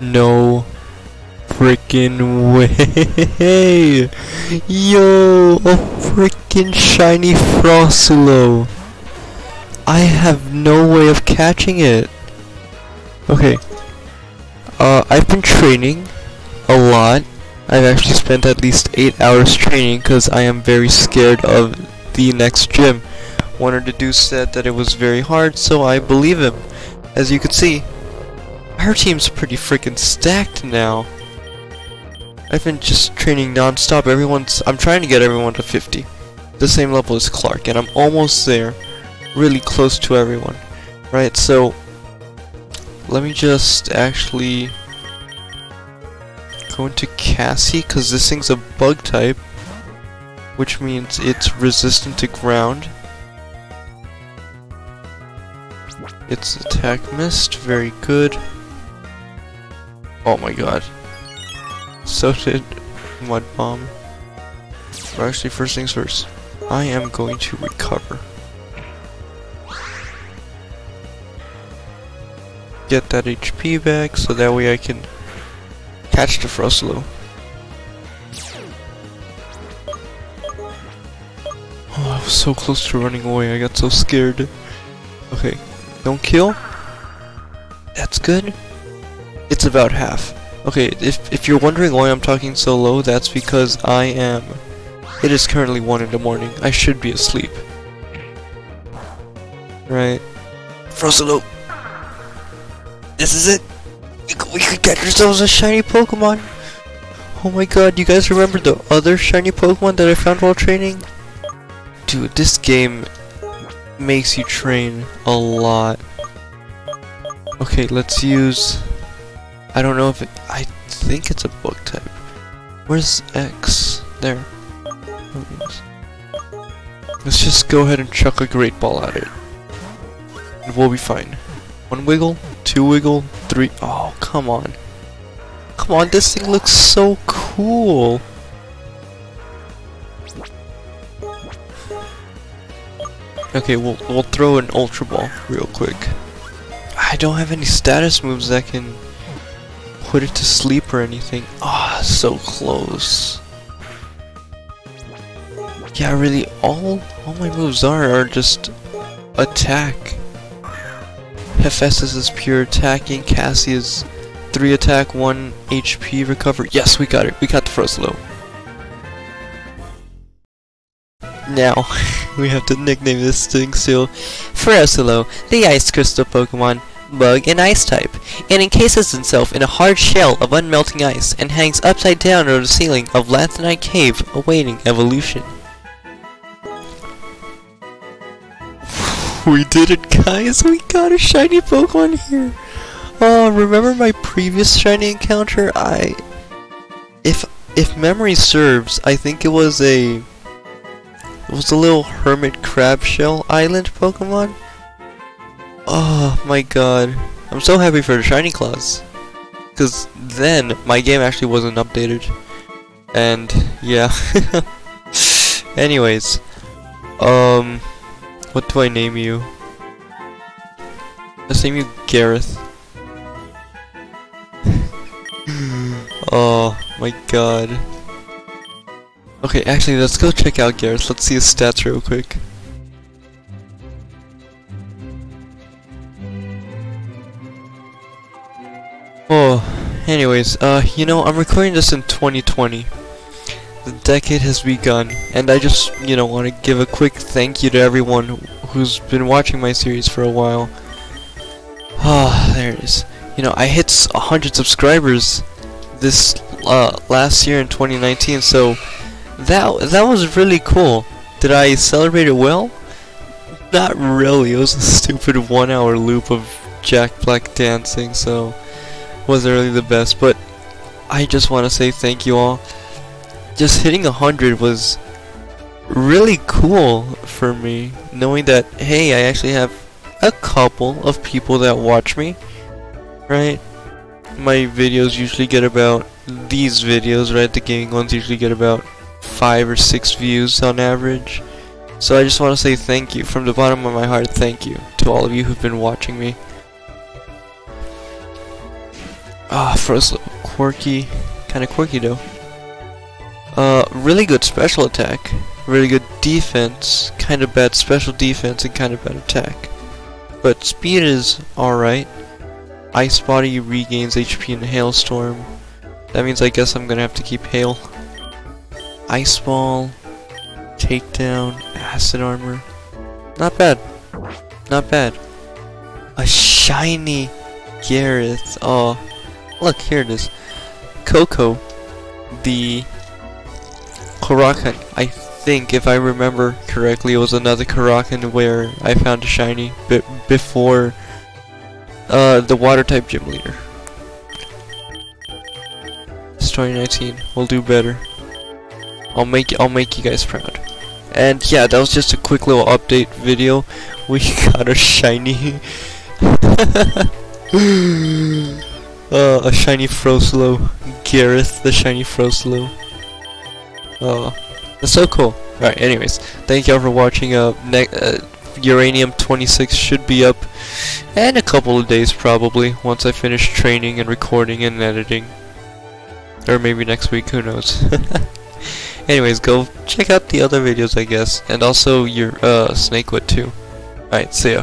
No freaking way! Yo, a freaking shiny Frosilo! I have no way of catching it. Okay. Uh, I've been training a lot. I've actually spent at least 8 hours training because I am very scared of the next gym. One of the dudes said that it was very hard, so I believe him. As you can see, our team's pretty freaking stacked now. I've been just training non-stop. Everyone's I'm trying to get everyone to 50. The same level as Clark, and I'm almost there. Really close to everyone. Right, so let me just actually go into Cassie, because this thing's a bug type, which means it's resistant to ground. Its attack missed, very good. Oh my god. So did Mud Bomb. But actually, first things first. I am going to recover. Get that HP back so that way I can catch the Froslo. Oh, I was so close to running away, I got so scared. Okay, don't kill. That's good. It's about half. Okay, if, if you're wondering why I'm talking so low, that's because I am... It is currently 1 in the morning. I should be asleep. Right. Frosilo! This is it! We could, we could get ourselves a shiny Pokemon! Oh my god, you guys remember the other shiny Pokemon that I found while training? Dude, this game makes you train a lot. Okay, let's use... I don't know if it... I think it's a book type. Where's X? There. Let's just go ahead and chuck a Great Ball at it. And we'll be fine. One wiggle, two wiggle, three... Oh, come on. Come on, this thing looks so cool! Okay, we'll, we'll throw an Ultra Ball real quick. I don't have any status moves that can put it to sleep or anything. Ah, oh, so close. Yeah, really, all all my moves are are just attack. Hephaestus is pure attacking, Cassie is 3 attack, 1 HP recover. Yes, we got it. We got the Froslo. Now, we have to nickname this thing still Froslo, the Ice Crystal Pokemon, bug and ice type. and encases itself in a hard shell of unmelting ice and hangs upside down over the ceiling of Lanthonite Cave awaiting evolution. We did it guys, we got a shiny Pokemon here! Oh, remember my previous shiny encounter? I... If if memory serves, I think it was a... It was a little hermit crab shell island Pokemon? Oh my god. I'm so happy for the shiny claws. Because then, my game actually wasn't updated. And, yeah. Anyways. Um... What do I name you? Let's name you Gareth. oh my god. Okay, actually, let's go check out Gareth. Let's see his stats real quick. Oh, anyways, uh, you know, I'm recording this in 2020. The decade has begun, and I just, you know, want to give a quick thank you to everyone who's been watching my series for a while. Ah, there it is. You know, I hit 100 subscribers this uh, last year in 2019, so that that was really cool. Did I celebrate it well? Not really. It was a stupid one-hour loop of Jack Black dancing, so wasn't really the best. But I just want to say thank you all. Just hitting 100 was really cool for me, knowing that hey, I actually have a couple of people that watch me, right? My videos usually get about these videos, right? The gaming ones usually get about five or six views on average. So I just want to say thank you from the bottom of my heart. Thank you to all of you who've been watching me. Ah, Frozlow. Quirky. Kinda quirky though. Uh, really good special attack. Really good defense. Kinda bad special defense and kinda bad attack. But speed is alright. Ice Body regains HP in Hailstorm. That means I guess I'm gonna have to keep Hail. Ice Ball. Takedown. Acid Armor. Not bad. Not bad. A shiny Gareth. Oh, look, here it is. Coco. The Karakan. I think, if I remember correctly, it was another Karakan where I found a shiny before uh, the water type gym leader. It's 2019. We'll do better. I'll make I'll make you guys proud. And yeah, that was just a quick little update video. We got a shiny, uh, a shiny Froslow, Gareth, the shiny Froslow. Oh, that's so cool. Alright, anyways, thank y'all for watching. Uh, uh, Uranium 26 should be up in a couple of days probably, once I finish training and recording and editing. Or maybe next week, who knows. anyways, go check out the other videos I guess, and also your uh, Snakewood too. Alright, see ya.